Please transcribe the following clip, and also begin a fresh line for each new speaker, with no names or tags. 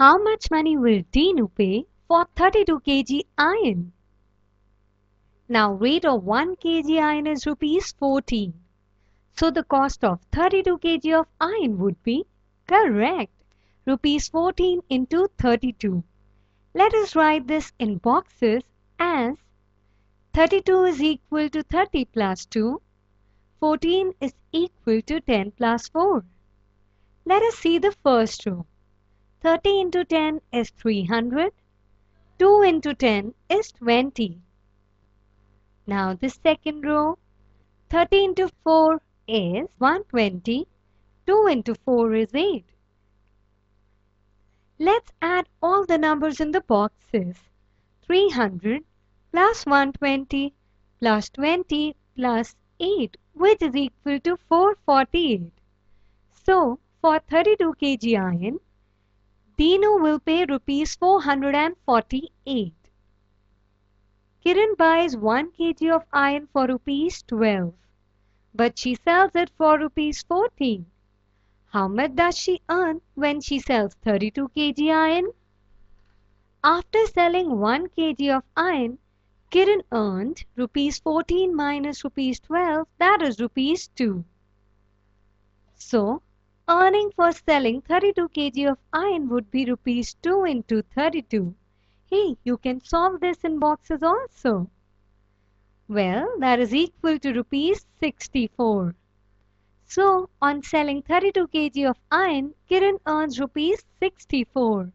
How much money will Dinu pay for 32 kg iron? Now rate of 1 kg iron is rupees 14. So the cost of 32 kg of iron would be correct. Rupees 14 into 32. Let us write this in boxes as 32 is equal to 30 plus 2. 14 is equal to 10 plus 4. Let us see the first row. 30 into 10 is 300. 2 into 10 is 20. Now the second row. 30 into 4 is 120. 2 into 4 is 8. Let's add all the numbers in the boxes. 300 plus 120 plus 20 plus 8 which is equal to 448. So, for 32 kg iron, Dinu will pay rupees 448. Kiran buys 1 kg of iron for rupees 12, but she sells it for rupees 14. How much does she earn when she sells 32 kg iron? After selling 1 kg of iron, Kiran earned rupees 14 minus rupees 12 that is rupees 2. So, earning for selling 32 kg of iron would be rupees 2 into 32. Hey, you can solve this in boxes also. Well, that is equal to rupees 64. So, on selling 32 kg of iron, Kiran earns rupees 64.